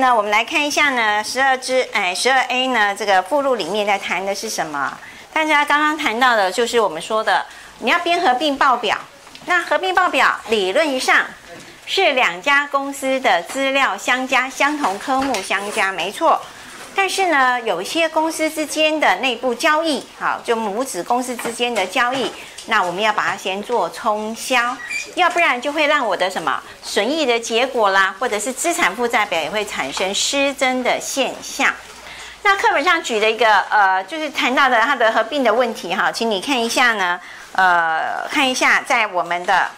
那我们来看一下呢，十二支哎，十二 A 呢，这个附录里面在谈的是什么？大家刚刚谈到的就是我们说的，你要编合并报表。那合并报表理论上是两家公司的资料相加，相同科目相加，没错。但是呢，有些公司之间的内部交易，好，就母子公司之间的交易，那我们要把它先做冲销，要不然就会让我的什么损益的结果啦，或者是资产负债表也会产生失真的现象。那课本上举的一个呃，就是谈到的它的合并的问题哈，请你看一下呢，呃，看一下在我们的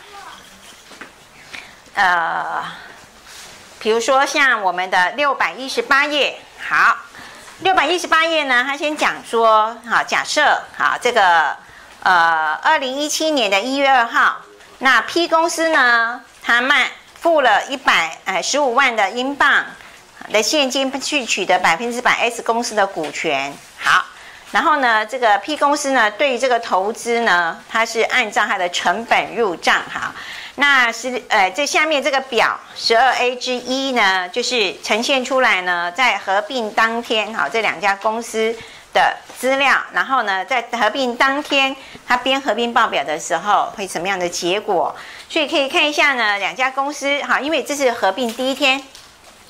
呃，比如说像我们的六百一十八页，好。六百一十八页呢，他先讲说，好，假设，好，这个，呃，二零一七年的一月二号，那 P 公司呢，他卖付了一百，哎，十五万的英镑的现金去取得百分之百 S 公司的股权，好，然后呢，这个 P 公司呢，对于这个投资呢，它是按照它的成本入账，哈。那是呃，这下面这个表十二 A 之一呢，就是呈现出来呢，在合并当天，好，这两家公司的资料，然后呢，在合并当天，它编合并报表的时候会什么样的结果？所以可以看一下呢，两家公司，哈，因为这是合并第一天，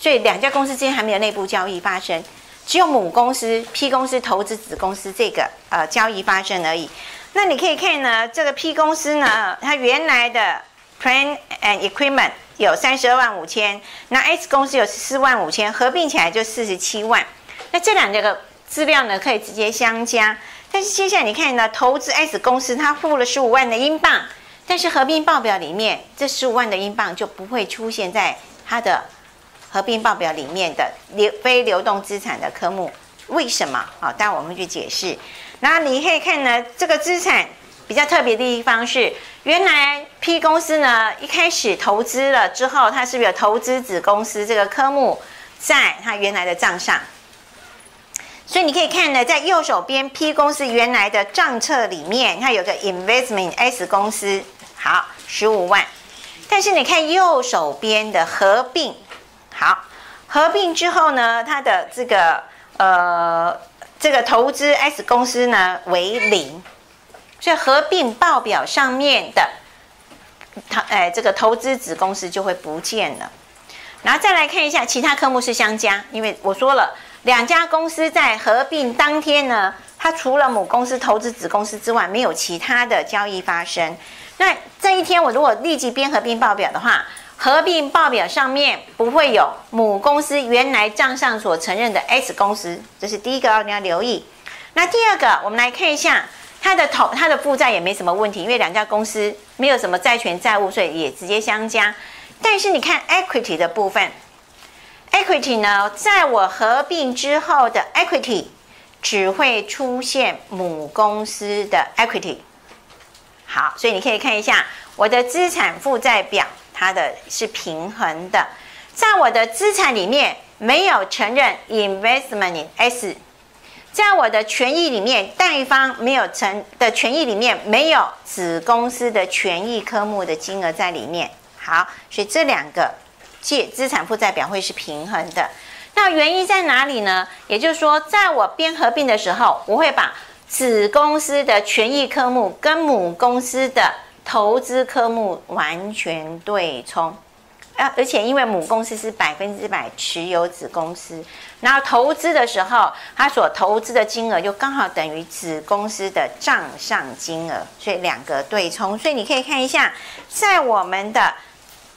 所以两家公司之间还没有内部交易发生，只有母公司 P 公司投资子公司这个呃交易发生而已。那你可以看呢，这个 P 公司呢，它原来的。Plan and equipment 有三十二万五千，那 S 公司有十四万五千，合并起来就四十七万。那这两个资料呢，可以直接相加。但是接下来你看呢，投资 S 公司它付了十五万的英镑，但是合并报表里面这十五万的英镑就不会出现在它的合并报表里面的流非流动资产的科目。为什么？好，待会我们去解释。那你可以看呢，这个资产。比较特别的地方是，原来 P 公司呢一开始投资了之后，它是不是有投资子公司这个科目在它原来的账上？所以你可以看呢，在右手边 P 公司原来的账册里面，它有个 Investment S 公司，好十五万。但是你看右手边的合并，好合并之后呢，它的这个呃这个投资 S 公司呢为零。所以合并报表上面的它哎，这个投资子公司就会不见了。然后再来看一下其他科目是相加，因为我说了，两家公司在合并当天呢，它除了母公司投资子公司之外，没有其他的交易发生。那这一天我如果立即编合并报表的话，合并报表上面不会有母公司原来账上所承认的 S 公司，这是第一个你要留意。那第二个，我们来看一下。它的投它的负债也没什么问题，因为两家公司没有什么债权债务，所以也直接相加。但是你看 equity 的部分，equity 呢，在我合并之后的 equity 只会出现母公司的 equity。好，所以你可以看一下我的资产负债表，它的是平衡的，在我的资产里面没有承认 investment S。在我的权益里面，贷方没有承的权益里面没有子公司的权益科目的金额在里面。好，所以这两个借资产负债表会是平衡的。那原因在哪里呢？也就是说，在我编合并的时候，我会把子公司的权益科目跟母公司的投资科目完全对冲。啊，而且因为母公司是百分之百持有子公司，然后投资的时候，它所投资的金额就刚好等于子公司的账上金额，所以两个对冲。所以你可以看一下，在我们的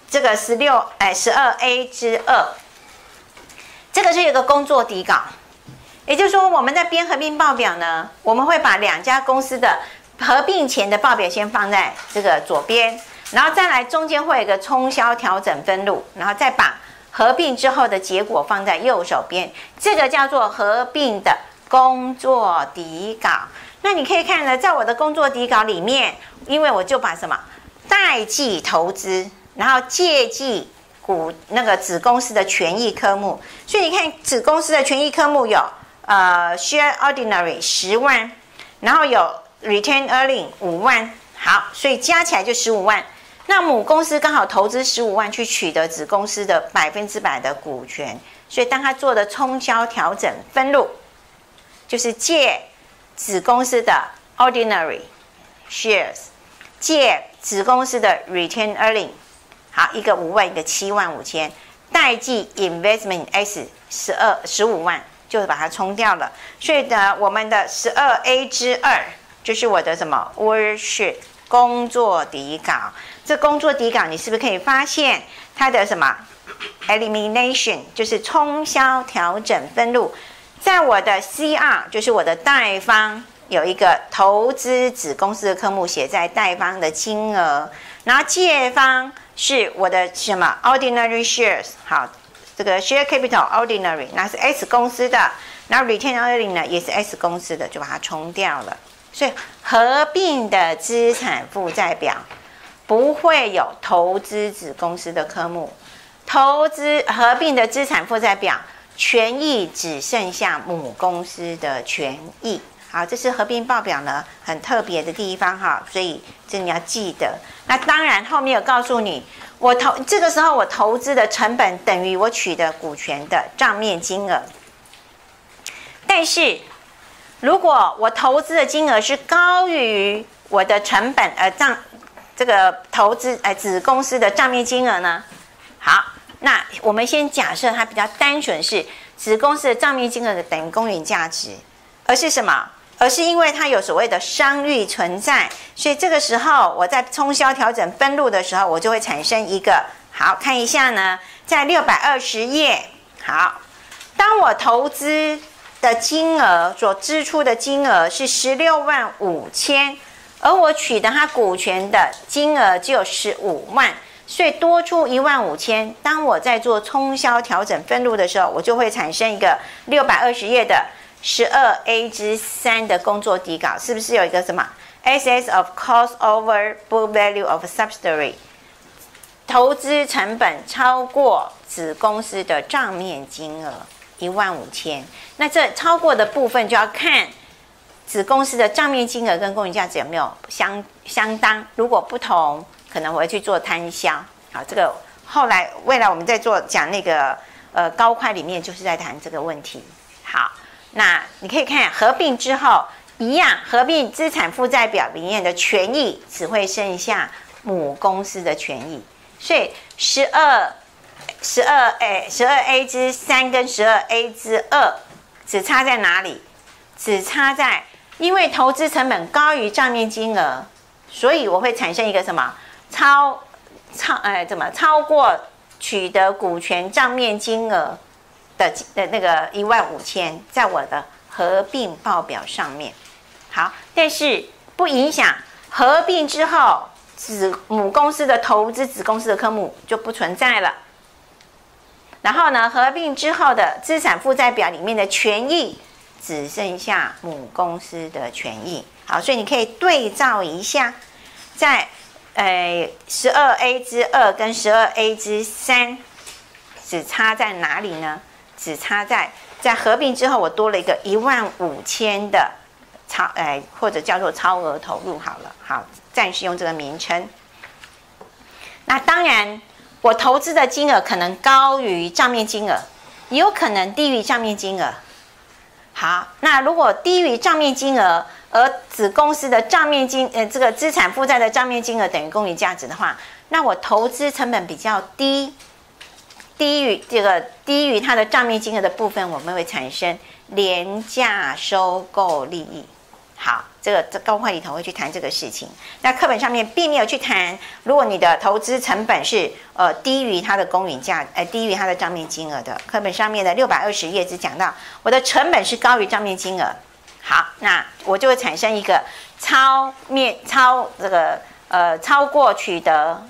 这个十六哎十二 A 之二，这个是一个工作底稿，也就是说我们在编合并报表呢，我们会把两家公司的合并前的报表先放在这个左边。然后再来，中间会有一个冲销调整分录，然后再把合并之后的结果放在右手边，这个叫做合并的工作底稿。那你可以看呢，在我的工作底稿里面，因为我就把什么代记投资，然后借记股那个子公司的权益科目，所以你看子公司的权益科目有呃 share ordinary 十万，然后有 retain earning 五万，好，所以加起来就十五万。那母公司刚好投资十五万去取得子公司的百分之百的股权，所以当他做的冲销调整分录，就是借子公司的 ordinary shares，借子公司的 retain earning，好，一个五万，一个七万五千，代记 investment S 十二十五万，就把它冲掉了。所以呢，我们的十二 A 之二就是我的什么 worksheet 工作底稿。这工作底稿你是不是可以发现它的什么 elimination 就是冲销调整分录，在我的 CR 就是我的贷方有一个投资子公司的科目写在贷方的金额，然后借方是我的什么 ordinary shares 好，这个 share capital ordinary 那是 S 公司的，然后 retain earning 呢也是 S 公司的，就把它冲掉了，所以合并的资产负债表。不会有投资子公司的科目，投资合并的资产负债表，权益只剩下母公司的权益。好，这是合并报表呢很特别的地方哈，所以这你要记得。那当然后面有告诉你，我投这个时候我投资的成本等于我取得股权的账面金额，但是如果我投资的金额是高于我的成本而账。这个投资呃，子公司的账面金额呢？好，那我们先假设它比较单纯是子公司的账面金额的等于公允价值，而是什么？而是因为它有所谓的商誉存在，所以这个时候我在冲销调整分录的时候，我就会产生一个好看一下呢，在六百二十页，好，当我投资的金额所支出的金额是十六万五千。而我取得它股权的金额只有十五万，所以多出一万五千。当我在做冲销调整分录的时候，我就会产生一个六百二十页的十二 A 之三的工作底稿，是不是有一个什么 SS of cost over book value of subsidiary？投资成本超过子公司的账面金额一万五千，那这超过的部分就要看。子公司的账面金额跟公允价值有没有相相当？如果不同，可能我会去做摊销。好，这个后来未来我们在做讲那个呃高快里面就是在谈这个问题。好，那你可以看合并之后一样，合并资产负债表里面的权益只会剩下母公司的权益。所以十二十二哎十二 A 之三跟十二 A 之二只差在哪里？只差在。因为投资成本高于账面金额，所以我会产生一个什么超超哎怎么超过取得股权账面金额的的那个一万五千，在我的合并报表上面。好，但是不影响合并之后子母公司的投资子公司的科目就不存在了。然后呢，合并之后的资产负债表里面的权益。只剩下母公司的权益，好，所以你可以对照一下，在呃十二 A 之二跟十二 A 之三，只差在哪里呢？只差在在合并之后，我多了一个一万五千的超，哎，或者叫做超额投入好了，好，暂时用这个名称。那当然，我投资的金额可能高于账面金额，也有可能低于账面金额。好，那如果低于账面金额，而子公司的账面金呃这个资产负债的账面金额等于公允价值的话，那我投资成本比较低，低于这个低于它的账面金额的部分，我们会产生廉价收购利益。好，这个这高会里头会去谈这个事情。那课本上面并没有去谈，如果你的投资成本是呃低于它的公允价，呃低于它的账面金额的，课本上面的六百二十页只讲到我的成本是高于账面金额。好，那我就会产生一个超面超这个呃超过取得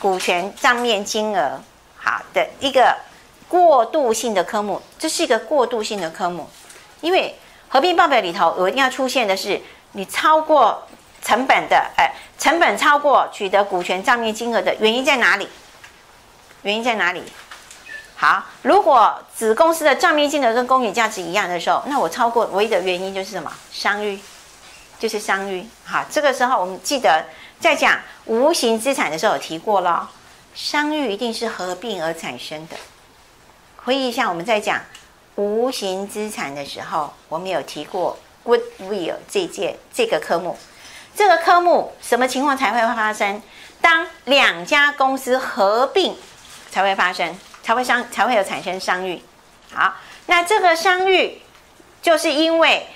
股权账面金额好的一个过渡性的科目，这是一个过渡性的科目，因为。合并报表里头，我一定要出现的是你超过成本的，哎，成本超过取得股权账面金额的原因在哪里？原因在哪里？好，如果子公司的账面金额跟公允价值一样的时候，那我超过唯一的原因就是什么？商誉，就是商誉。好，这个时候我们记得在讲无形资产的时候有提过了，商誉一定是合并而产生的。回忆一下，我们在讲无形资产的时候，我们有提过 goodwill 这件这个科目。这个科目什么情况才会发生？当两家公司合并才会发生，才会商才会有产生商誉。好，那这个商誉就是因为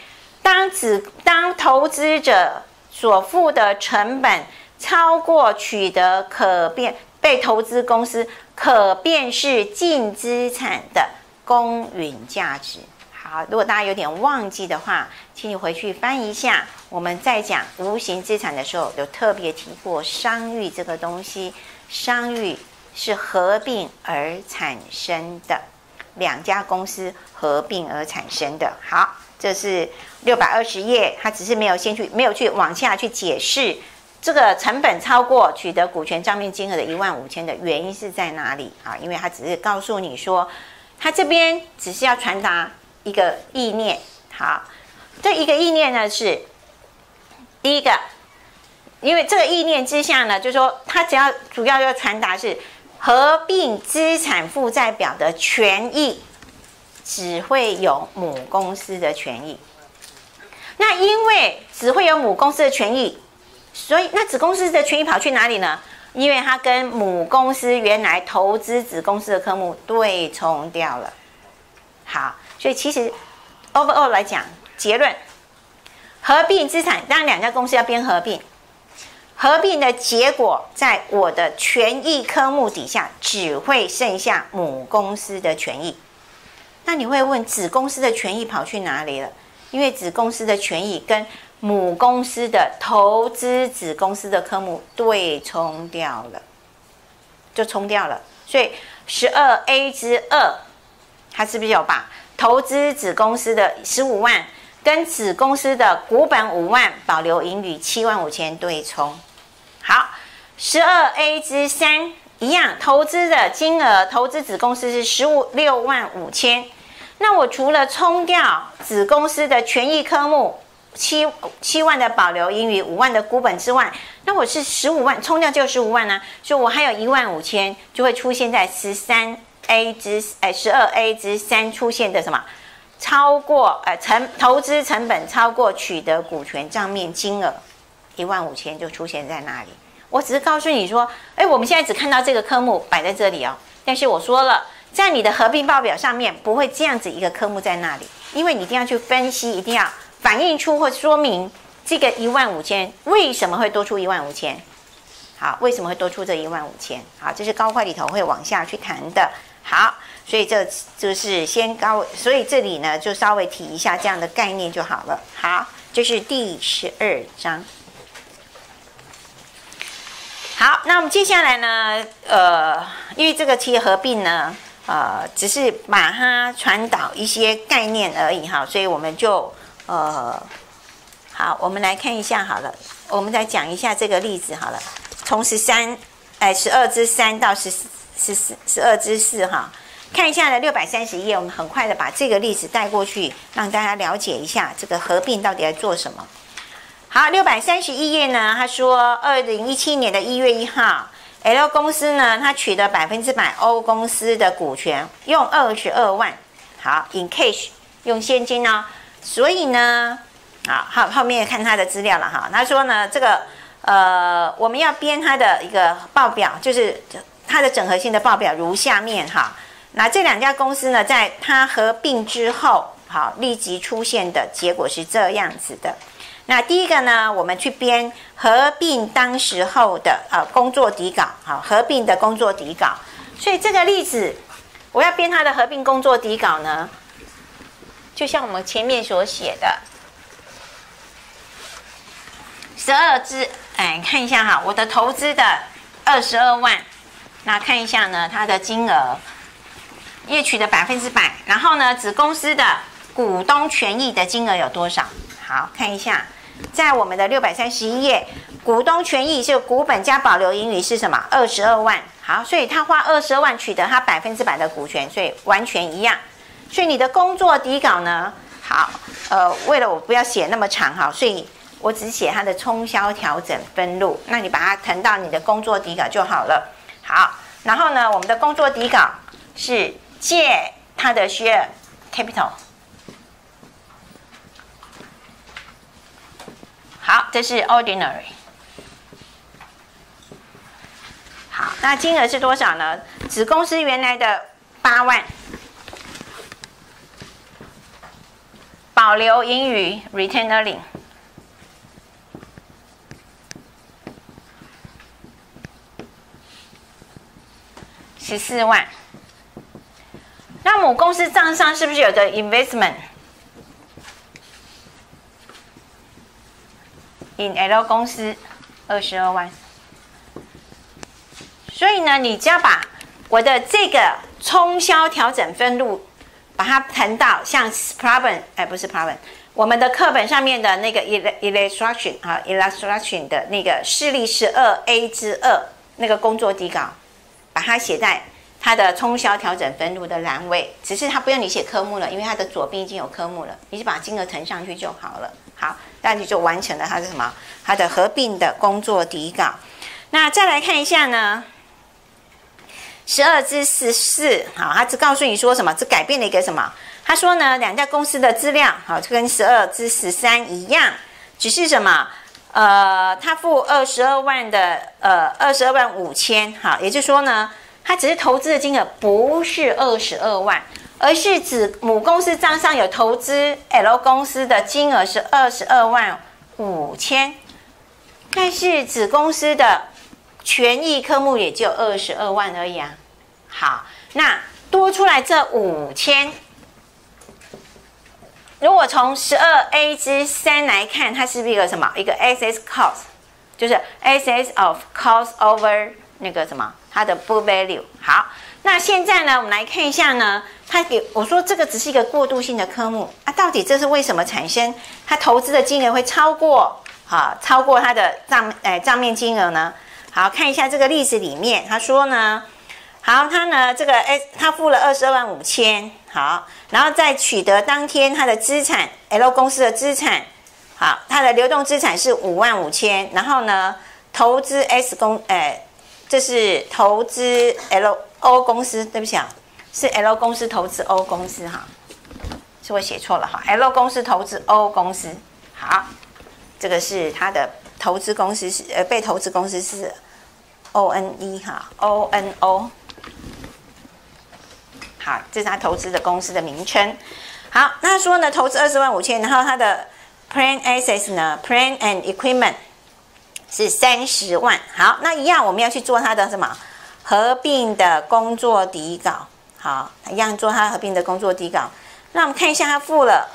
当子当投资者所付的成本超过取得可变被投资公司可辨是净资产的公允价值。好，如果大家有点忘记的话，请你回去翻一下。我们在讲无形资产的时候，有特别提过商誉这个东西。商誉是合并而产生的，两家公司合并而产生的。好，这是六百二十页，它只是没有先去，没有去往下去解释这个成本超过取得股权账面金额的一万五千的原因是在哪里啊？因为它只是告诉你说，它这边只是要传达。一个意念，好，这一个意念呢是第一个，因为这个意念之下呢，就是说它只要主要要传达是合并资产负债表的权益，只会有母公司的权益。那因为只会有母公司的权益，所以那子公司的权益跑去哪里呢？因为它跟母公司原来投资子公司的科目对冲掉了。好。所以其实，overall 来讲，结论，合并资产，当然两家公司要边合并，合并的结果，在我的权益科目底下，只会剩下母公司的权益。那你会问，子公司的权益跑去哪里了？因为子公司的权益跟母公司的投资子公司的科目对冲掉了，就冲掉了。所以十二 A 之二，它是不是有把？投资子公司的十五万，跟子公司的股本五万，保留盈余七万五千对冲。好，十二 A 之三一样，投资的金额，投资子公司是十五六万五千。那我除了冲掉子公司的权益科目七七万的保留盈余五万的股本之外，那我是十五万冲掉就十五万呢，所以我还有一万五千就会出现在十三。A 之哎十二 A 之三出现的什么超过哎成投资成本超过取得股权账面金额一万五千就出现在那里。我只是告诉你说，哎，我们现在只看到这个科目摆在这里哦。但是我说了，在你的合并报表上面不会这样子一个科目在那里，因为你一定要去分析，一定要反映出或说明这个一万五千为什么会多出一万五千。好，为什么会多出这一万五千？好，这是高会里头会往下去谈的。好，所以这就是先高，所以这里呢就稍微提一下这样的概念就好了。好，这是第十二章。好，那我们接下来呢，呃，因为这个企业合并呢，呃，只是把它传导一些概念而已哈，所以我们就呃，好，我们来看一下好了，我们再讲一下这个例子好了，从十三，哎，十二至三到十四。十四十二之四哈，看一下呢，六百三十页，我们很快的把这个例子带过去，让大家了解一下这个合并到底在做什么。好，六百三十一页呢，他说，二零一七年的一月一号，L 公司呢，他取得百分之百 O 公司的股权，用二十二万，好，in cash，用现金哦。所以呢，好，后后面看他的资料了哈，他说呢，这个呃，我们要编他的一个报表，就是。他的整合性的报表如下面哈，那这两家公司呢，在它合并之后，好，立即出现的结果是这样子的。那第一个呢，我们去编合并当时候的呃工作底稿，好，合并的工作底稿。所以这个例子，我要编它的合并工作底稿呢，就像我们前面所写的，十二支，哎，看一下哈，我的投资的二十二万。那看一下呢，它的金额，业取的百分之百，然后呢，子公司的股东权益的金额有多少？好看一下，在我们的六百三十一页，股东权益是股本加保留盈余是什么？二十二万。好，所以他花二十二万取得他百分之百的股权，所以完全一样。所以你的工作底稿呢？好，呃，为了我不要写那么长哈，所以我只写它的冲销调整分录，那你把它腾到你的工作底稿就好了。好，然后呢，我们的工作底稿是借它的 share capital。好，这是 ordinary。好，那金额是多少呢？子公司原来的八万，保留盈余 retain earning 十四万。那母公司账上是不是有个 investment？in L 公司二十二万，所以呢，你只要把我的这个冲销调整分录，把它谈到像 problem，哎，不是 problem，我们的课本上面的那个 illustration 啊，illustration 的那个示例十二 A 之二那个工作底稿，把它写在它的冲销调整分录的栏位，只是它不用你写科目了，因为它的左边已经有科目了，你就把金额乘上去就好了。好，那你就完成了它的什么？它的合并的工作底稿。那再来看一下呢？十二至十四，好，他只告诉你说什么？只改变了一个什么？他说呢，两家公司的资料，好，就跟十二至十三一样，只是什么？呃，他付二十二万的，呃，二十二万五千，好，也就是说呢，他只是投资的金额不是二十二万。而是指母公司账上有投资 L 公司的金额是二十二万五千，但是子公司的权益科目也就二十二万而已啊。好，那多出来这五千，如果从十二 A 之三来看，它是不是一个什么？一个 SS cost，就是 SS of cost over 那个什么它的 book value。好。那现在呢，我们来看一下呢，它给我说这个只是一个过渡性的科目啊，到底这是为什么产生？它投资的金额会超过啊，超过它的账诶账面金额呢？好看一下这个例子里面，他说呢，好，他呢这个诶，他付了二十二万五千，好，然后在取得当天他的资产 L 公司的资产，好，他的流动资产是五万五千，然后呢投资 S 公诶，这是投资 L。O 公司，对不起啊，是 L 公司投资 O 公司哈，是我写错了哈，L 公司投资 O 公司，好，这个是他的投资公司是呃被投资公司是 O N E 哈，O N O，好，这是他投资的公司的名称。好，那说呢，投资二十万五千，然后他的 Plan Assets 呢，Plan and Equipment 是三十万。好，那一样我们要去做他的什么？合并的工作底稿，好，一样做他合并的工作底稿。那我们看一下，他付了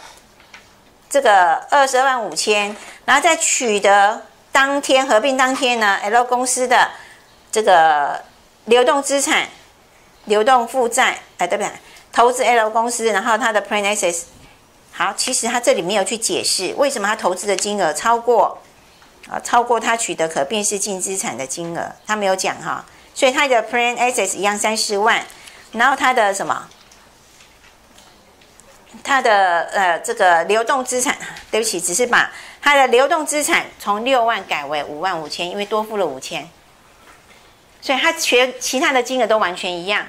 这个二十二万五千，然后在取得当天合并当天呢，L 公司的这个流动资产、流动负债，哎，对不对？投资 L 公司，然后他的 Plan Assets，好，其实他这里没有去解释为什么他投资的金额超过啊，超过他取得可变式净资产的金额，他没有讲哈。所以它的 plan assets 一样三十万，然后它的什么？它的呃这个流动资产，对不起，只是把它的流动资产从六万改为五万五千，因为多付了五千，所以它全其他的金额都完全一样。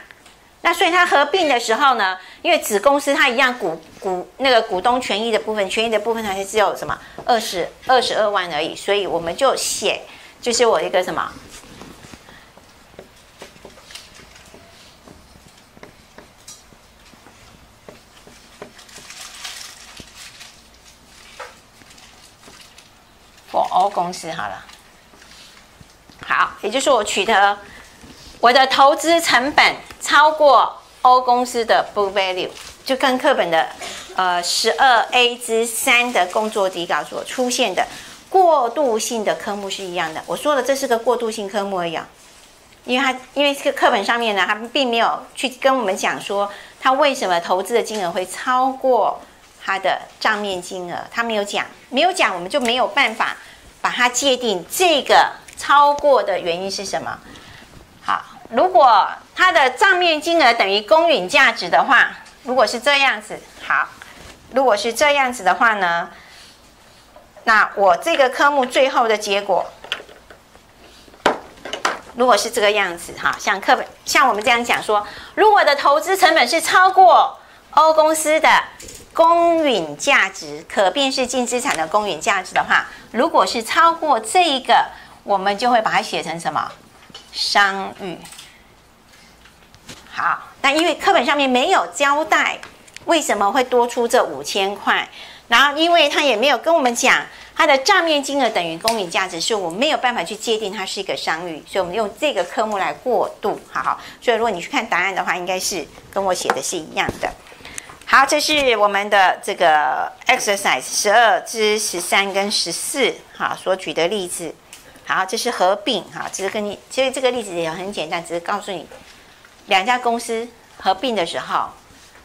那所以它合并的时候呢，因为子公司它一样股股那个股东权益的部分，权益的部分还是只有什么二十二十二万而已，所以我们就写就是我一个什么？for O 公司好了，好，也就是我取得我的投资成本超过 O 公司的 book value，就跟课本的呃十二 A 之三的工作底稿所出现的过渡性的科目是一样的。我说了，这是个过渡性科目而已，因为它因为这个课本上面呢，它并没有去跟我们讲说它为什么投资的金额会超过。他的账面金额，他没有讲，没有讲，我们就没有办法把它界定这个超过的原因是什么。好，如果它的账面金额等于公允价值的话，如果是这样子，好，如果是这样子的话呢，那我这个科目最后的结果，如果是这个样子，哈，像课本像我们这样讲说，如果的投资成本是超过。O 公司的公允价值，可变式净资产的公允价值的话，如果是超过这一个，我们就会把它写成什么？商誉。好，但因为课本上面没有交代为什么会多出这五千块，然后因为他也没有跟我们讲它的账面金额等于公允价值，所以我没有办法去界定它是一个商誉，所以我们用这个科目来过渡。好好，所以如果你去看答案的话，应该是跟我写的是一样的。好，这是我们的这个 exercise 十二至十三跟十四，好所举的例子。好，这是合并，哈，只是跟你，其实这个例子也很简单，只是告诉你。两家公司合并的时候，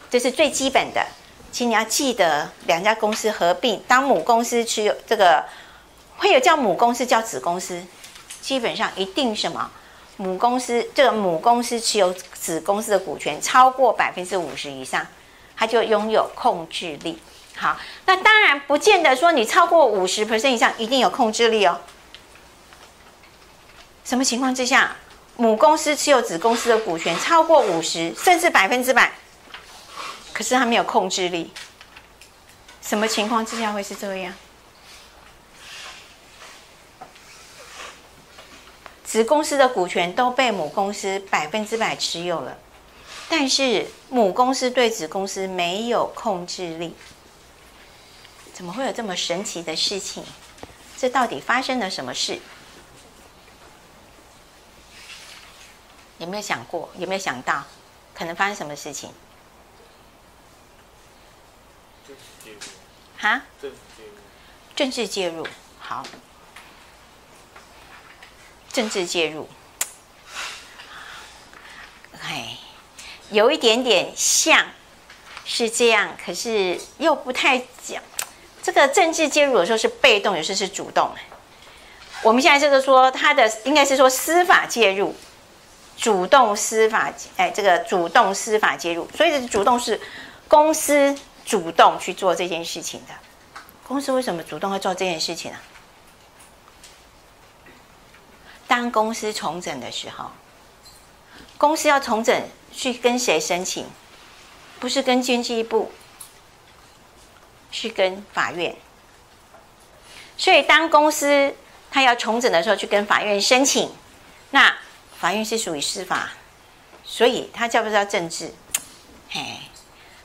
这是最基本的，请你要记得，两家公司合并，当母公司持有这个，会有叫母公司叫子公司，基本上一定什么，母公司这个母公司持有子公司的股权超过百分之五十以上，它就拥有控制力。好，那当然不见得说你超过五十 percent 以上一定有控制力哦。什么情况之下？母公司持有子公司的股权超过五十，甚至百分之百，可是它没有控制力。什么情况之下会是这样？子公司的股权都被母公司百分之百持有了，但是母公司对子公司没有控制力，怎么会有这么神奇的事情？这到底发生了什么事？有没有想过？有没有想到可能发生什么事情？哈？政治介入。好。政治介入。哎，有一点点像是这样，可是又不太讲。这个政治介入有时候是被动，有时候是主动。我们现在这个说，他的应该是说司法介入。主动司法，哎，这个主动司法介入，所以这主动是公司主动去做这件事情的。公司为什么主动会做这件事情呢？当公司重整的时候，公司要重整，去跟谁申请？不是跟经济部，是跟法院。所以当公司他要重整的时候，去跟法院申请，那。法院是属于司法，所以它叫不叫政治？嘿，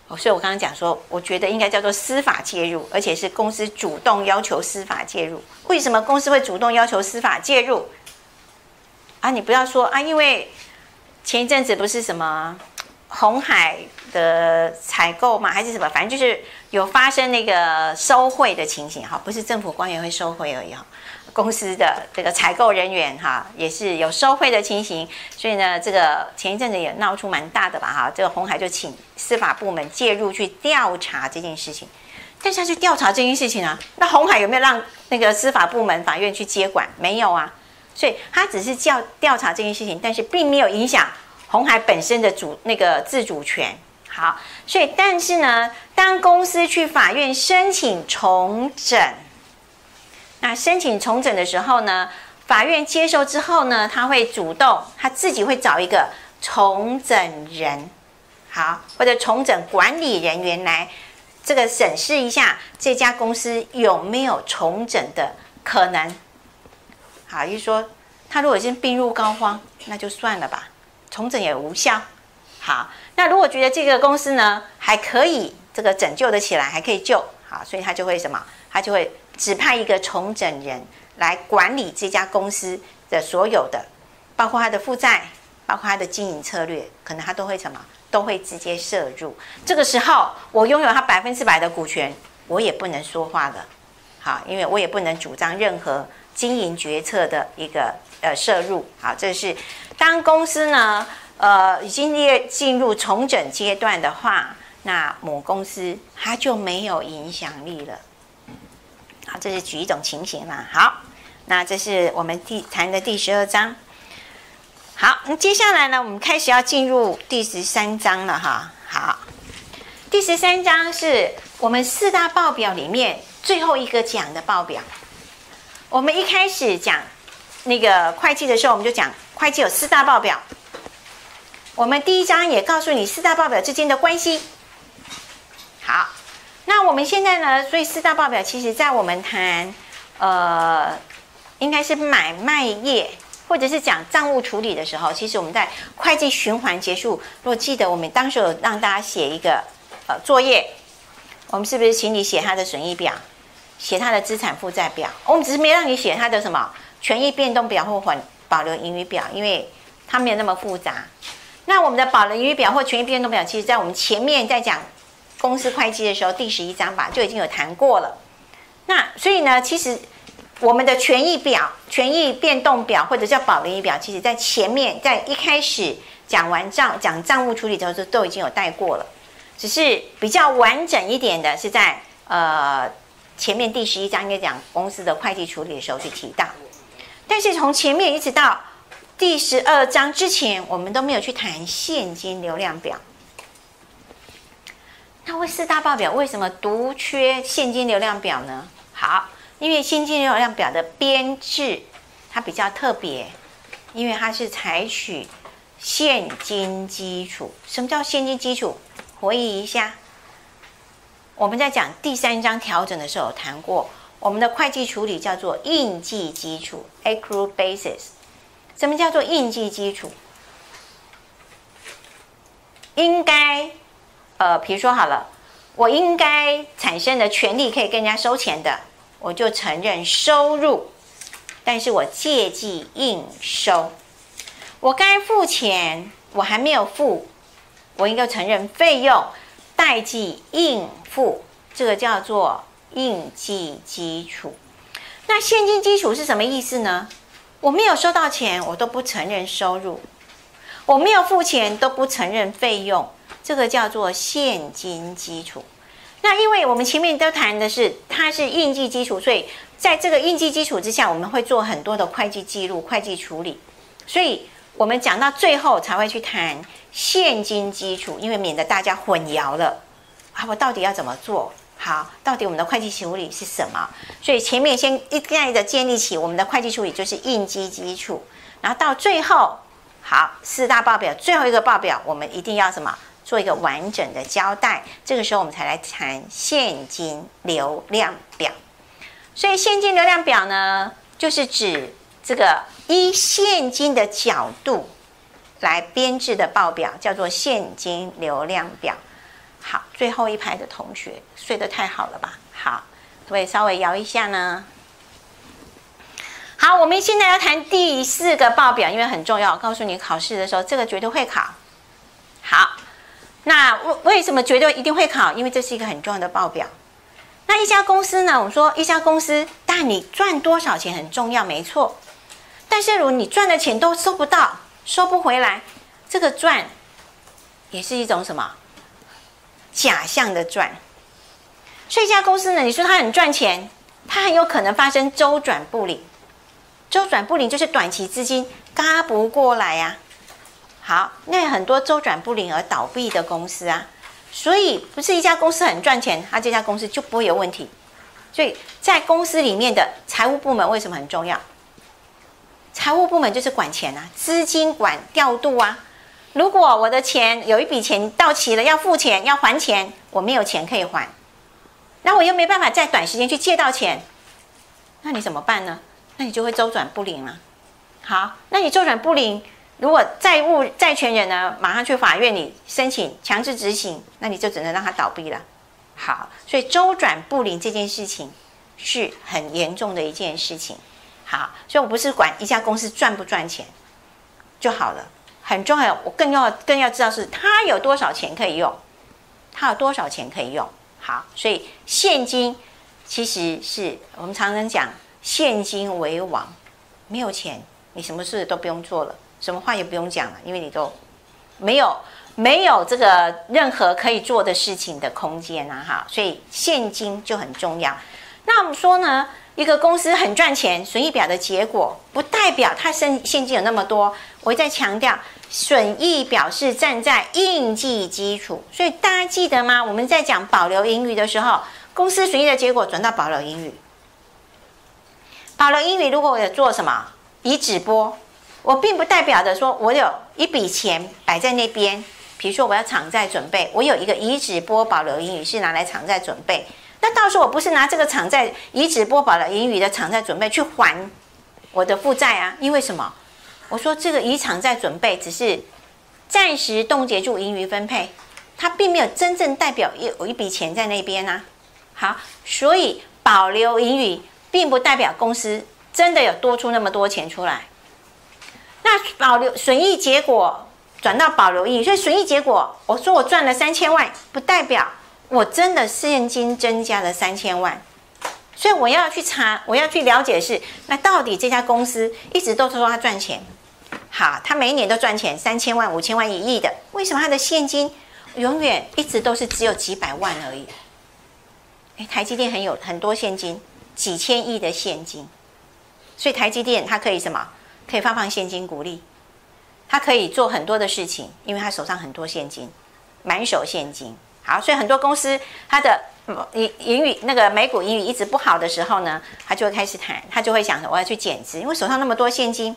所以我刚刚讲说，我觉得应该叫做司法介入，而且是公司主动要求司法介入。为什么公司会主动要求司法介入？啊，你不要说啊，因为前一阵子不是什么红海的采购嘛，还是什么，反正就是有发生那个收贿的情形哈，不是政府官员会收贿而已哈。公司的这个采购人员哈，也是有收贿的情形，所以呢，这个前一阵子也闹出蛮大的吧哈。这个红海就请司法部门介入去调查这件事情，但是他去调查这件事情啊，那红海有没有让那个司法部门、法院去接管？没有啊，所以他只是叫调查这件事情，但是并没有影响红海本身的主那个自主权。好，所以但是呢，当公司去法院申请重整。那申请重整的时候呢，法院接受之后呢，他会主动，他自己会找一个重整人，好，或者重整管理人员来这个审视一下这家公司有没有重整的可能。好，就是说他如果已经病入膏肓，那就算了吧，重整也无效。好，那如果觉得这个公司呢还可以这个拯救得起来，还可以救，好，所以他就会什么，他就会。指派一个重整人来管理这家公司的所有的，包括他的负债，包括他的经营策略，可能他都会什么，都会直接摄入。这个时候，我拥有他百分之百的股权，我也不能说话了，好，因为我也不能主张任何经营决策的一个呃摄入。好，这是当公司呢，呃，已经进进入重整阶段的话，那母公司它就没有影响力了。这是举一种情形啦。好，那这是我们第谈的第十二章。好，那接下来呢，我们开始要进入第十三章了哈。好，第十三章是我们四大报表里面最后一个讲的报表。我们一开始讲那个会计的时候，我们就讲会计有四大报表。我们第一章也告诉你四大报表之间的关系。好那我们现在呢，所以四大报表其实在我们谈，呃，应该是买卖业或者是讲账务处理的时候，其实我们在会计循环结束，如果记得我们当时有让大家写一个呃作业，我们是不是请你写他的损益表，写他的资产负债表？我们只是没让你写他的什么权益变动表或缓保留盈余表，因为它没有那么复杂。那我们的保留盈余表或权益变动表，其实在我们前面在讲公司会计的时候，第十一章吧就已经有谈过了。那所以呢，其实我们的权益表、权益变动表或者叫保留表，其实在前面在一开始讲完账、讲账务处理的时候，都已经有带过了。只是比较完整一点的是在呃前面第十一章应该讲公司的会计处理的时候去提到。但是从前面一直到第十二章之前，我们都没有去谈现金流量表。那为四大报表为什么独缺现金流量表呢？好，因为现金流量表的编制它比较特别，因为它是采取现金基础。什么叫现金基础？回忆一下，我们在讲第三章调整的时候谈过，我们的会计处理叫做应计基础 （accrual basis）。什么叫做应计基础？应该，呃，比如说好了，我应该产生的权利可以跟人家收钱的，我就承认收入，但是我借记应收。我该付钱，我还没有付，我应该承认费用，代记应付，这个叫做应计基础。那现金基础是什么意思呢？我没有收到钱，我都不承认收入；我没有付钱，都不承认费用。这个叫做现金基础。那因为我们前面都谈的是它是应计基础，所以在这个应计基础之下，我们会做很多的会计记录、会计处理。所以我们讲到最后才会去谈现金基础，因为免得大家混淆了啊，我到底要怎么做？好，到底我们的会计处理是什么？所以前面先一概的建立起我们的会计处理就是应基基础，然后到最后，好四大报表最后一个报表，我们一定要什么做一个完整的交代。这个时候我们才来谈现金流量表。所以现金流量表呢，就是指这个依现金的角度来编制的报表，叫做现金流量表。好，最后一排的同学睡得太好了吧？好，各位稍微摇一下呢？好，我们现在要谈第四个报表，因为很重要。告诉你，考试的时候这个绝对会考。好，那为为什么觉得一定会考？因为这是一个很重要的报表。那一家公司呢？我们说一家公司，但你赚多少钱很重要，没错。但是如果你赚的钱都收不到，收不回来，这个赚也是一种什么？假象的赚，所以一家公司呢，你说它很赚钱，它很有可能发生周转不灵。周转不灵就是短期资金嘎不过来呀。好，那很多周转不灵而倒闭的公司啊，所以不是一家公司很赚钱，它这家公司就不会有问题。所以在公司里面的财务部门为什么很重要？财务部门就是管钱啊，资金管调度啊。如果我的钱有一笔钱到期了，要付钱要还钱，我没有钱可以还，那我又没办法在短时间去借到钱，那你怎么办呢？那你就会周转不灵了。好，那你周转不灵，如果债务债权人呢，马上去法院里申请强制执行，那你就只能让他倒闭了。好，所以周转不灵这件事情是很严重的一件事情。好，所以我不是管一家公司赚不赚钱就好了。很重要，我更要更要知道是他有多少钱可以用，他有多少钱可以用。好，所以现金其实是我们常常讲现金为王，没有钱你什么事都不用做了，什么话也不用讲了，因为你都没有没有这个任何可以做的事情的空间啊！哈，所以现金就很重要。那我们说呢？一个公司很赚钱，损益表的结果不代表它现现金有那么多。我一再强调，损益表是站在应计基础，所以大家记得吗？我们在讲保留盈余的时候，公司损益的结果转到保留盈余。保留盈余如果我有做什么以止波，我并不代表着说我有一笔钱摆在那边，比如说我要偿债准备，我有一个移止波保留盈余是拿来偿债准备。那到时候我不是拿这个偿债移止波保留盈余的偿债准备去还我的负债啊？因为什么？我说这个以偿债准备只是暂时冻结住盈余分配，它并没有真正代表有有一笔钱在那边啊。好，所以保留盈余并不代表公司真的有多出那么多钱出来。那保留损益结果转到保留益，所以损益结果，我说我赚了三千万，不代表我真的现金增加了三千万。所以我要去查，我要去了解是，那到底这家公司一直都说它赚钱，好，它每一年都赚钱，三千万、五千万、一亿的，为什么它的现金永远一直都是只有几百万而已？哎，台积电很有很多现金，几千亿的现金，所以台积电它可以什么？可以发放现金鼓励，他可以做很多的事情，因为他手上很多现金，满手现金。好，所以很多公司它的盈盈余那个每股盈余一直不好的时候呢，他就会开始谈，他就会想着我要去减资，因为手上那么多现金。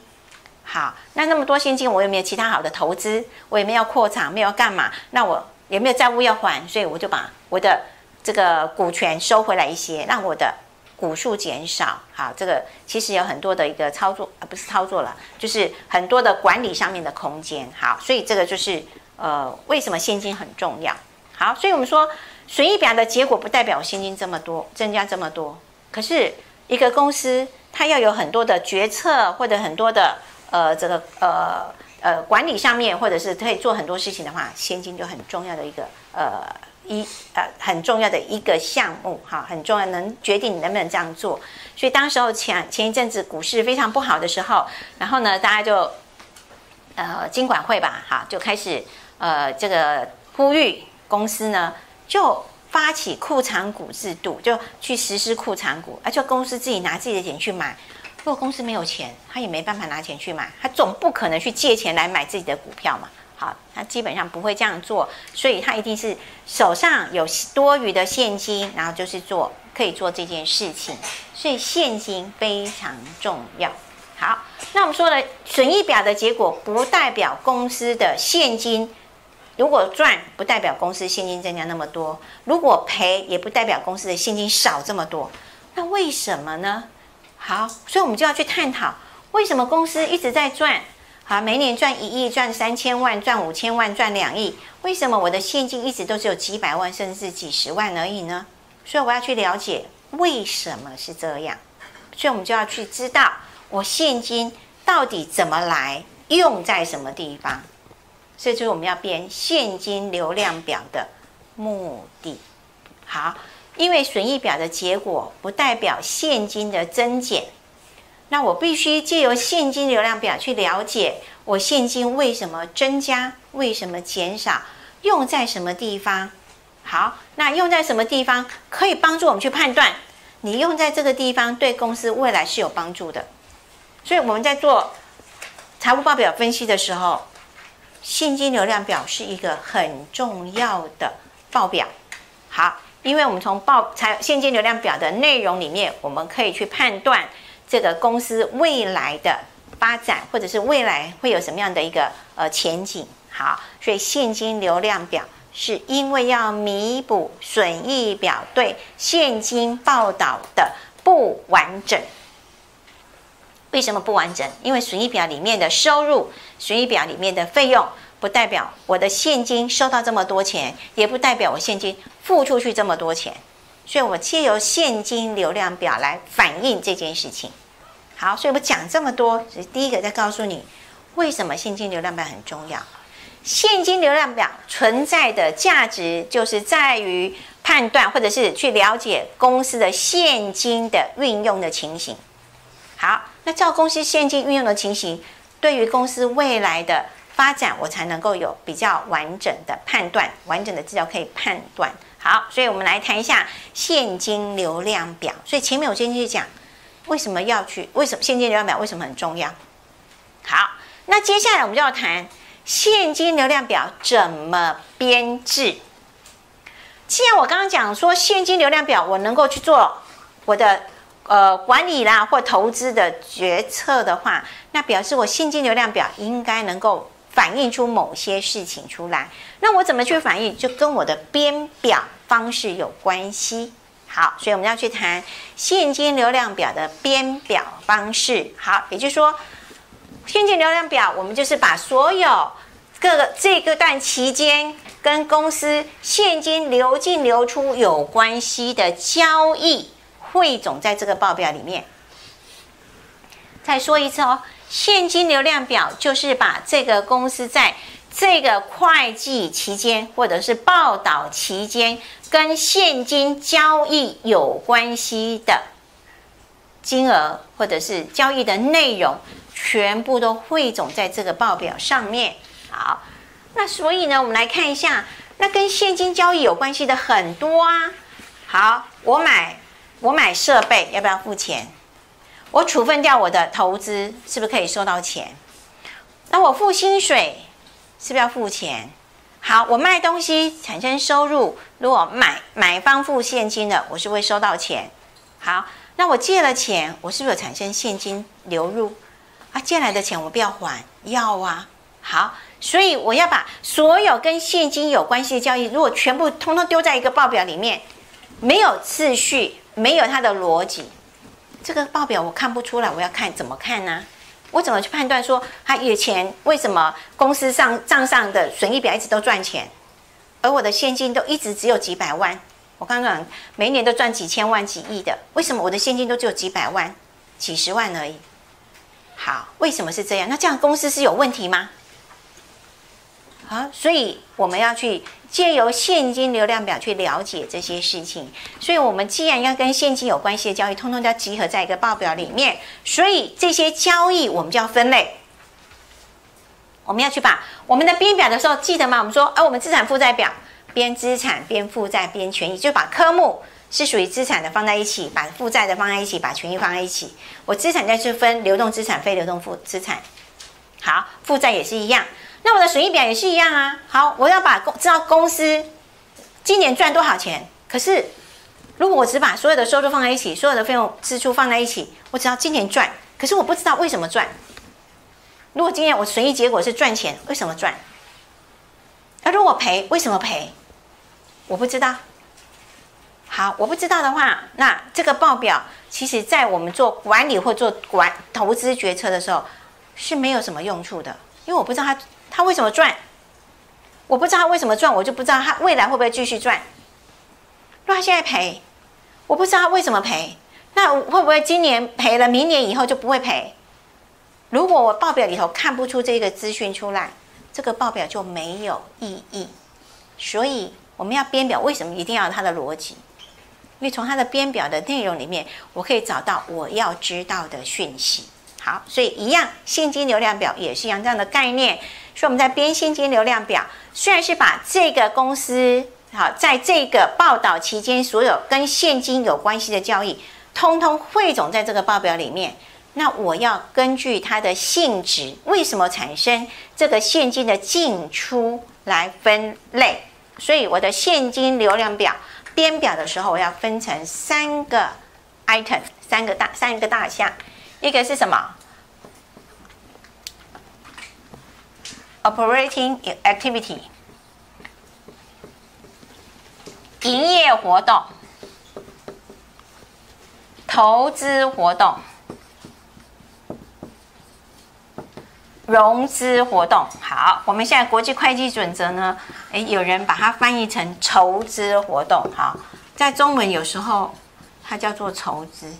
好，那那么多现金，我有没有其他好的投资？我也没有扩厂，没有干嘛？那我有没有债务要还？所以我就把我的。这个股权收回来一些，让我的股数减少。好，这个其实有很多的一个操作，啊，不是操作了，就是很多的管理上面的空间。好，所以这个就是呃，为什么现金很重要？好，所以我们说损益表的结果不代表现金这么多，增加这么多。可是一个公司它要有很多的决策，或者很多的呃这个呃呃管理上面，或者是可以做很多事情的话，现金就很重要的一个呃。一呃很重要的一个项目哈，很重要，能决定你能不能这样做。所以当时候前前一阵子股市非常不好的时候，然后呢，大家就呃金管会吧哈，就开始呃这个呼吁公司呢，就发起库藏股制度，就去实施库藏股，而且公司自己拿自己的钱去买。如果公司没有钱，他也没办法拿钱去买，他总不可能去借钱来买自己的股票嘛。好，他基本上不会这样做，所以他一定是手上有多余的现金，然后就是做可以做这件事情，所以现金非常重要。好，那我们说了，损益表的结果不代表公司的现金，如果赚不代表公司现金增加那么多，如果赔也不代表公司的现金少这么多，那为什么呢？好，所以我们就要去探讨为什么公司一直在赚。好，每年赚一亿，赚三千万，赚五千万，赚两亿，为什么我的现金一直都只有几百万，甚至几十万而已呢？所以我要去了解为什么是这样，所以我们就要去知道我现金到底怎么来，用在什么地方。所以就是我们要编现金流量表的目的。好，因为损益表的结果不代表现金的增减。那我必须借由现金流量表去了解我现金为什么增加，为什么减少，用在什么地方。好，那用在什么地方可以帮助我们去判断，你用在这个地方对公司未来是有帮助的。所以我们在做财务报表分析的时候，现金流量表是一个很重要的报表。好，因为我们从报财现金流量表的内容里面，我们可以去判断。这个公司未来的发展，或者是未来会有什么样的一个呃前景？好，所以现金流量表是因为要弥补损益表对现金报道的不完整。为什么不完整？因为损益表里面的收入、损益表里面的费用，不代表我的现金收到这么多钱，也不代表我现金付出去这么多钱。所以，我借由现金流量表来反映这件事情。好，所以我讲这么多，是第一个在告诉你，为什么现金流量表很重要。现金流量表存在的价值，就是在于判断或者是去了解公司的现金的运用的情形。好，那照公司现金运用的情形，对于公司未来的发展，我才能够有比较完整的判断，完整的资料可以判断。好，所以我们来谈一下现金流量表。所以前面我先去讲为什么要去，为什么现金流量表为什么很重要。好，那接下来我们就要谈现金流量表怎么编制。既然我刚刚讲说现金流量表我能够去做我的呃管理啦或投资的决策的话，那表示我现金流量表应该能够反映出某些事情出来。那我怎么去反映，就跟我的编表方式有关系。好，所以我们要去谈现金流量表的编表方式。好，也就是说，现金流量表我们就是把所有各个这个段期间跟公司现金流进流出有关系的交易汇总在这个报表里面。再说一次哦，现金流量表就是把这个公司在这个会计期间或者是报道期间跟现金交易有关系的金额或者是交易的内容，全部都汇总在这个报表上面。好，那所以呢，我们来看一下，那跟现金交易有关系的很多啊。好，我买我买设备要不要付钱？我处分掉我的投资，是不是可以收到钱？那我付薪水，是不是要付钱？好，我卖东西产生收入，如果买买方付现金的，我是会收到钱。好，那我借了钱，我是不是有产生现金流入？啊，借来的钱我不要还，要啊。好，所以我要把所有跟现金有关系的交易，如果全部通通丢在一个报表里面，没有次序，没有它的逻辑。这个报表我看不出来，我要看怎么看呢？我怎么去判断说他以前为什么公司上账上的损益表一直都赚钱，而我的现金都一直只有几百万？我刚刚每年都赚几千万、几亿的，为什么我的现金都只有几百万、几十万而已？好，为什么是这样？那这样公司是有问题吗？好，所以我们要去。借由现金流量表去了解这些事情，所以我们既然要跟现金有关系的交易，通通都要集合在一个报表里面。所以这些交易我们就要分类，我们要去把我们的编表的时候记得吗？我们说，哎，我们资产负债表编资产、编负债、编权益，就把科目是属于资产的放在一起，把负债的放在一起，把权益放在一起。我资产再去分流动资产、非流动负资产。好，负债也是一样。那我的损益表也是一样啊。好，我要把公知道公司今年赚多少钱。可是，如果我只把所有的收入放在一起，所有的费用支出放在一起，我只要今年赚，可是我不知道为什么赚。如果今年我损益结果是赚钱，为什么赚？那如果赔，为什么赔？我不知道。好，我不知道的话，那这个报表其实在我们做管理或做管投资决策的时候是没有什么用处的，因为我不知道它。他为什么赚？我不知道他为什么赚，我就不知道他未来会不会继续赚。如果他现在赔，我不知道他为什么赔，那会不会今年赔了，明年以后就不会赔？如果我报表里头看不出这个资讯出来，这个报表就没有意义。所以我们要编表，为什么一定要它的逻辑？因为从它的编表的内容里面，我可以找到我要知道的讯息。好，所以一样，现金流量表也是一样这样的概念。所以我们在编现金流量表，虽然是把这个公司好在这个报道期间所有跟现金有关系的交易，通通汇总在这个报表里面。那我要根据它的性质，为什么产生这个现金的进出来分类。所以我的现金流量表编表的时候，我要分成三个 item，三个大三个大项，一个是什么？Operating activity，营业活动、投资活动、融资活动。好，我们现在国际会计准则呢？诶，有人把它翻译成筹资活动。好，在中文有时候它叫做筹资。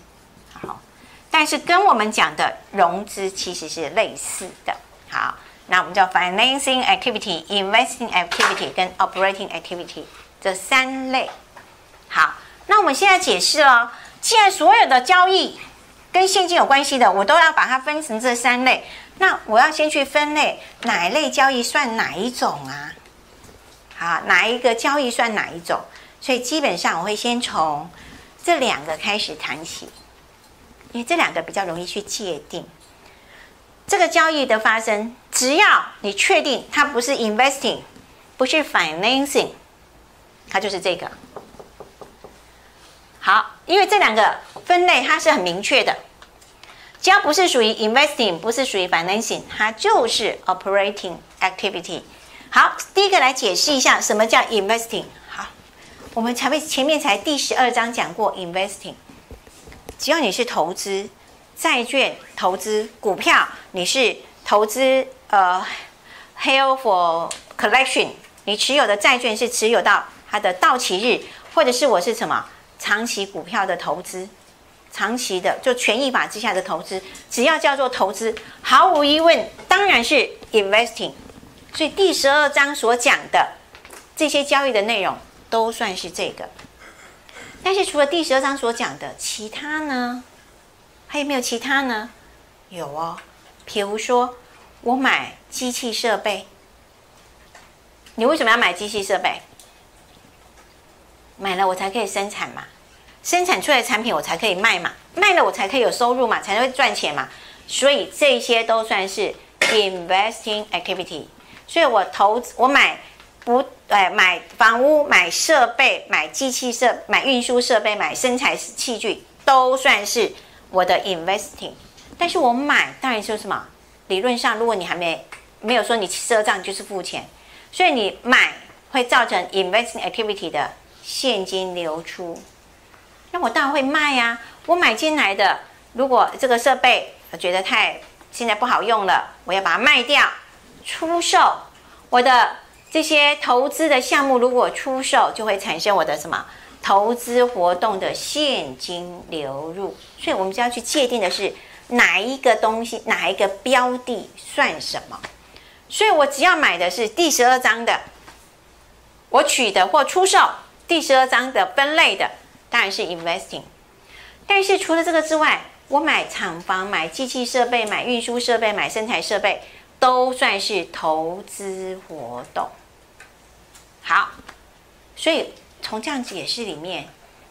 好，但是跟我们讲的融资其实是类似的。好。那我们叫 financing activity、investing activity 跟 operating activity 这三类。好，那我们现在解释了，既然所有的交易跟现金有关系的，我都要把它分成这三类。那我要先去分类哪一类交易算哪一种啊？好，哪一个交易算哪一种？所以基本上我会先从这两个开始谈起，因为这两个比较容易去界定。这个交易的发生，只要你确定它不是 investing，不是 financing，它就是这个。好，因为这两个分类它是很明确的，只要不是属于 investing，不是属于 financing，它就是 operating activity。好，第一个来解释一下什么叫 investing。好，我们才会前面才第十二章讲过 investing。只要你是投资债券、投资股票，你是投资呃 held for collection，你持有的债券是持有到它的到期日，或者是我是什么长期股票的投资，长期的就权益法之下的投资，只要叫做投资，毫无疑问，当然是 investing。所以第十二章所讲的这些交易的内容都算是这个，但是除了第十二章所讲的其他呢，还有没有其他呢？有哦，比如说我买机器设备，你为什么要买机器设备？买了我才可以生产嘛，生产出来的产品我才可以卖嘛，卖了我才可以有收入嘛，才会赚钱嘛，所以这些都算是 investing activity。所以我投资，我买不，哎，买房屋、买设备、买机器设、买运输设备、买生产器具，都算是我的 investing。但是我买当然说什么？理论上，如果你还没没有说你赊账就是付钱，所以你买会造成 investing activity 的现金流出。那我当然会卖呀。我买进来的，如果这个设备我觉得太现在不好用了，我要把它卖掉。出售我的这些投资的项目，如果出售，就会产生我的什么投资活动的现金流入。所以，我们就要去界定的是哪一个东西，哪一个标的算什么。所以我只要买的是第十二章的，我取得或出售第十二章的分类的，当然是 investing。但是除了这个之外，我买厂房、买机器设备、买运输设备、买生产设备。都算是投资活动。好，所以从这样解释里面，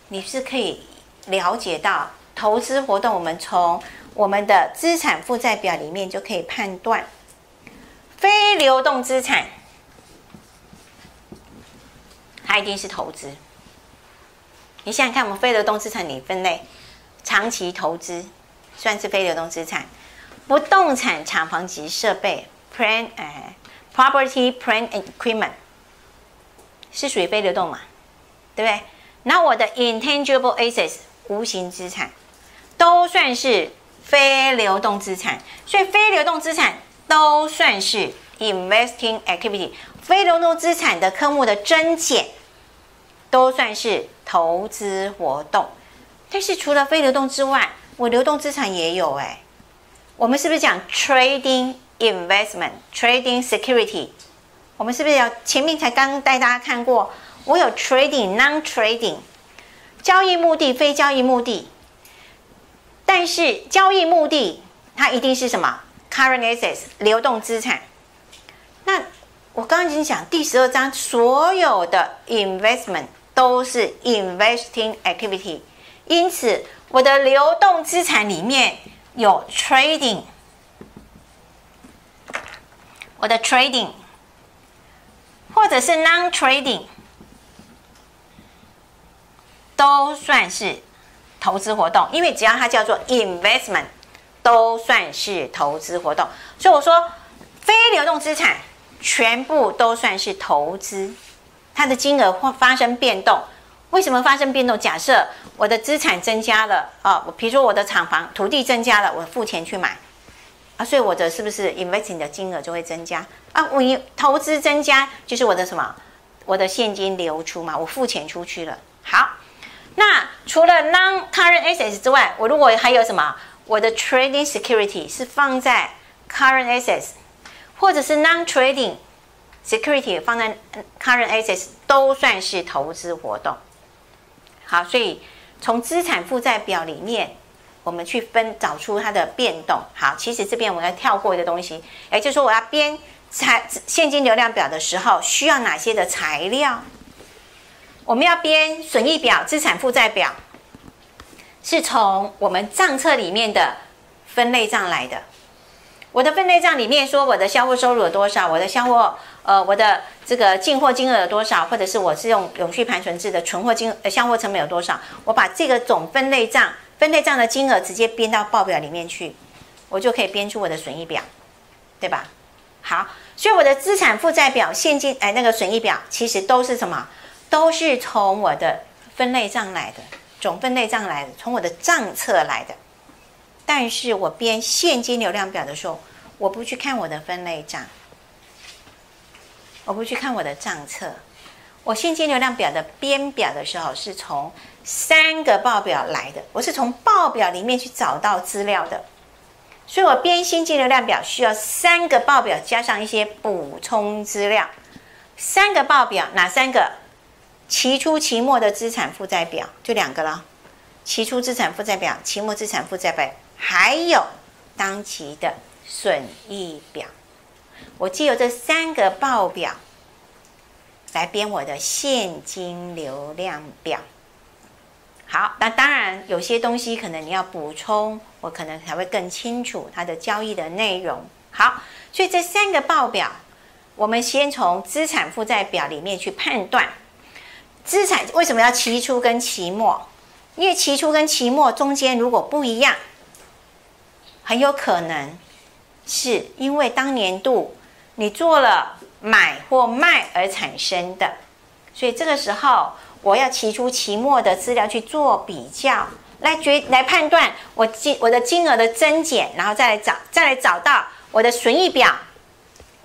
你是可以了解到投资活动。我们从我们的资产负债表里面就可以判断，非流动资产它一定是投资。你想想看，我们非流动资产你分类，长期投资算是非流动资产。不动产、厂房及设备 （plant） 哎，property, plant equipment 是属于非流动嘛？对不对？那我的 intangible assets 无形资产都算是非流动资产，所以非流动资产都算是 investing activity。非流动资产的科目的增减都算是投资活动。但是除了非流动之外，我流动资产也有哎。我们是不是讲 trading investment trading security？我们是不是要前面才刚带大家看过？我有 trading non trading 交易目的非交易目的，但是交易目的它一定是什么 current assets 流动资产。那我刚刚已经讲第十二章所有的 investment 都是 investing activity，因此我的流动资产里面。有 trading，我的 trading，或者是 non trading，都算是投资活动，因为只要它叫做 investment，都算是投资活动。所以我说，非流动资产全部都算是投资，它的金额会发生变动。为什么发生变动？假设我的资产增加了啊，我比如说我的厂房土地增加了，我付钱去买啊，所以我的是不是 investing 的金额就会增加啊？我投资增加就是我的什么？我的现金流出嘛，我付钱出去了。好，那除了 non-current assets 之外，我如果还有什么？我的 trading security 是放在 current assets，或者是 non-trading security 放在 current assets，都算是投资活动。好，所以从资产负债表里面，我们去分找出它的变动。好，其实这边我要跳过一个东西，也就是说我要编财现金流量表的时候，需要哪些的材料？我们要编损益表、资产负债表，是从我们账册里面的分类账来的。我的分类账里面说我的销货收入有多少，我的销货。呃，我的这个进货金额有多少，或者是我是用永续盘存制的存货金呃销货成本有多少？我把这个总分类账分类账的金额直接编到报表里面去，我就可以编出我的损益表，对吧？好，所以我的资产负债表、现金哎那个损益表，其实都是什么？都是从我的分类账来的，总分类账来的，从我的账册来的。但是我编现金流量表的时候，我不去看我的分类账，我不去看我的账册。我现金流量表的编表的时候，是从三个报表来的，我是从报表里面去找到资料的。所以我编现金流量表需要三个报表加上一些补充资料。三个报表哪三个？期初、期末的资产负债表就两个了。期初资产负债表、期末资产负债表。还有当期的损益表，我借由这三个报表来编我的现金流量表。好，那当然有些东西可能你要补充，我可能才会更清楚它的交易的内容。好，所以这三个报表，我们先从资产负债表里面去判断资产为什么要期初跟期末，因为期初跟期末中间如果不一样。很有可能是因为当年度你做了买或卖而产生的，所以这个时候我要提出期末的资料去做比较，来决来判断我金我的金额的增减，然后再来找再来找到我的损益表，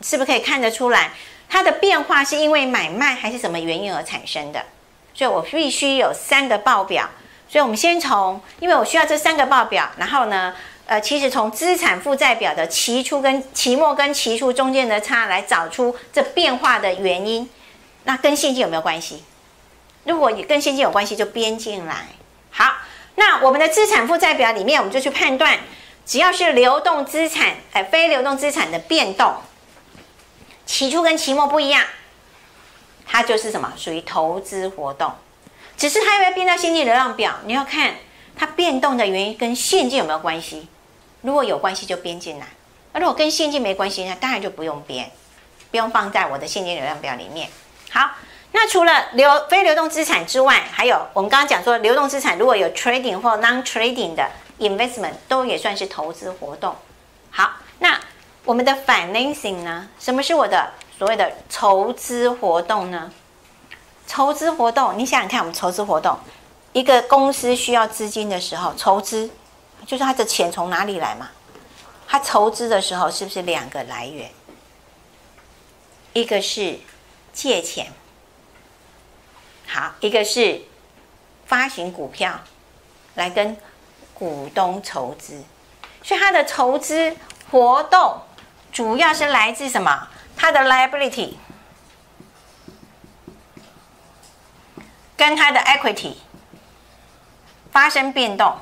是不是可以看得出来它的变化是因为买卖还是什么原因而产生的？所以我必须有三个报表，所以我们先从，因为我需要这三个报表，然后呢？呃，其实从资产负债表的期初跟期末跟期初中间的差来找出这变化的原因，那跟现金有没有关系？如果你跟现金有关系，就编进来。好，那我们的资产负债表里面，我们就去判断，只要是流动资产，哎，非流动资产的变动，期初跟期末不一样，它就是什么？属于投资活动。只是它要不要编到现金流量表？你要看它变动的原因跟现金有没有关系。如果有关系就编进来，那如果跟现金没关系，那当然就不用编，不用放在我的现金流量表里面。好，那除了流非流动资产之外，还有我们刚刚讲说，流动资产如果有 trading 或 non-trading 的 investment，都也算是投资活动。好，那我们的 financing 呢？什么是我的所谓的筹资活动呢？筹资活动，你想想看，我们筹资活动，一个公司需要资金的时候，筹资。就是他的钱从哪里来嘛？他筹资的时候是不是两个来源？一个是借钱，好，一个是发行股票来跟股东筹资。所以他的筹资活动主要是来自什么？他的 liability 跟他的 equity 发生变动。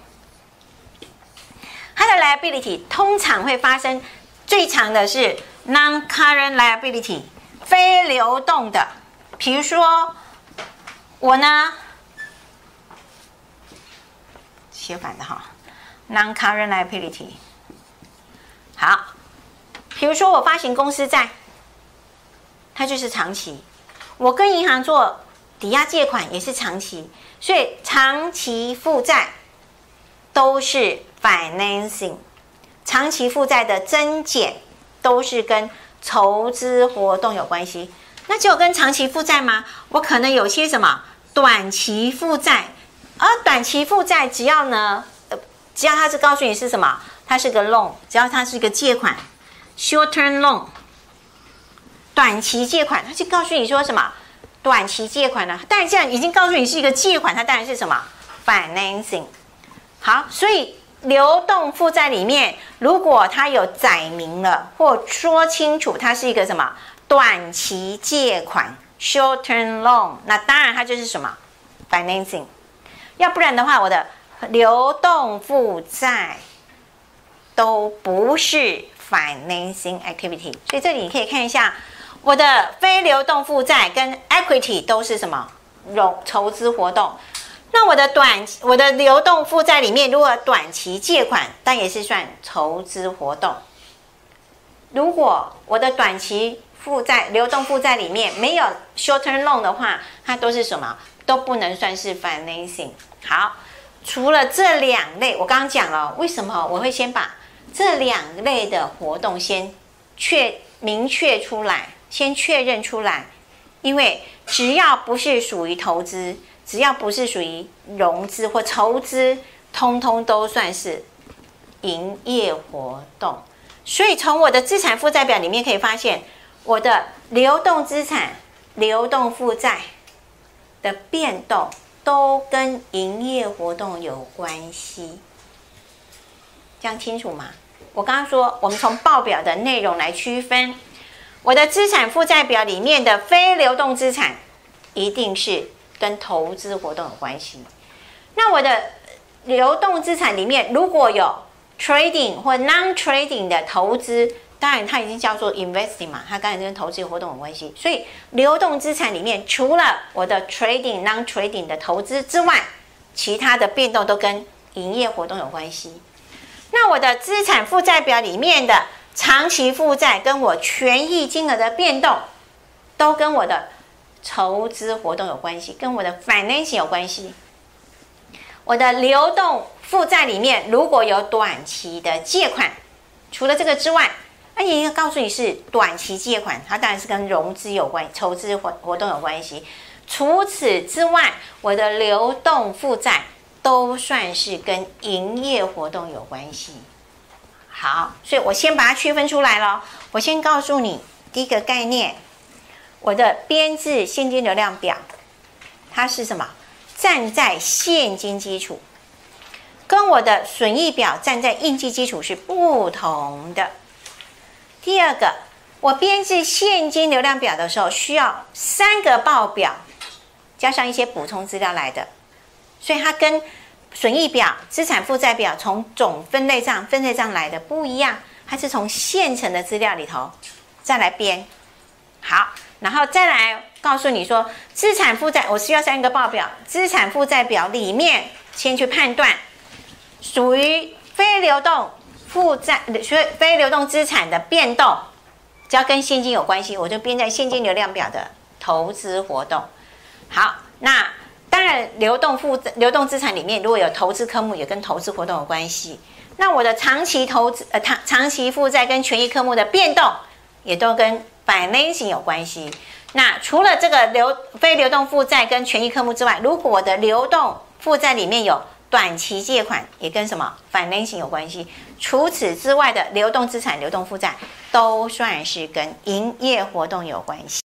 它的 liability 通常会发生最长的是 non-current liability 非流动的，比如说我呢写反的哈，non-current liability 好，比如说我发行公司债，它就是长期，我跟银行做抵押借款也是长期，所以长期负债都是。financing 长期负债的增减都是跟筹资活动有关系，那就跟长期负债吗？我可能有些什么短期负债，而短期负债只要呢，呃，只要它是告诉你是什么，它是个 loan，只要它是一个借款，short term loan，短期借款，它就告诉你说什么短期借款呢？但是这样已经告诉你是一个借款，它当然是什么 financing。好，所以。流动负债里面，如果它有载明了或说清楚，它是一个什么短期借款 （short-term loan），那当然它就是什么 financing。要不然的话，我的流动负债都不是 financing activity。所以这里你可以看一下，我的非流动负债跟 equity 都是什么融筹资活动。那我的短我的流动负债里面，如果短期借款，但也是算筹资活动。如果我的短期负债流动负债里面没有 short term loan 的话，它都是什么？都不能算是 financing。好，除了这两类，我刚刚讲了，为什么我会先把这两类的活动先确明确出来，先确认出来，因为只要不是属于投资，只要不是属于融资或筹资，通通都算是营业活动。所以从我的资产负债表里面可以发现，我的流动资产、流动负债的变动都跟营业活动有关系。这样清楚吗？我刚刚说，我们从报表的内容来区分，我的资产负债表里面的非流动资产，一定是跟投资活动有关系。那我的流动资产里面如果有 trading 或 non-trading 的投资，当然它已经叫做 investing 嘛，它当然跟投资活动有关系。所以流动资产里面除了我的 trading、non-trading 的投资之外，其他的变动都跟营业活动有关系。那我的资产负债表里面的长期负债跟我权益金额的变动，都跟我的筹资活动有关系，跟我的 financing 有关系。我的流动负债里面如果有短期的借款，除了这个之外，那也要告诉你是短期借款，它当然是跟融资有关、筹资活活动有关系。除此之外，我的流动负债。都算是跟营业活动有关系。好，所以我先把它区分出来了。我先告诉你第一个概念，我的编制现金流量表，它是什么？站在现金基础，跟我的损益表站在应计基础是不同的。第二个，我编制现金流量表的时候，需要三个报表加上一些补充资料来的。所以它跟损益表、资产负债表从总分类账、分类账来的不一样，它是从现成的资料里头再来编。好，然后再来告诉你说，资产负债我需要三个报表，资产负债表里面先去判断属于非流动负债、非非流动资产的变动，只要跟现金有关系，我就编在现金流量表的投资活动。好，那。当然，流动负债、流动资产里面如果有投资科目，也跟投资活动有关系。那我的长期投资、呃长长期负债跟权益科目的变动，也都跟 financing 有关系。那除了这个流非流动负债跟权益科目之外，如果我的流动负债里面有短期借款，也跟什么 financing 有关系。除此之外的流动资产、流动负债，都算是跟营业活动有关系。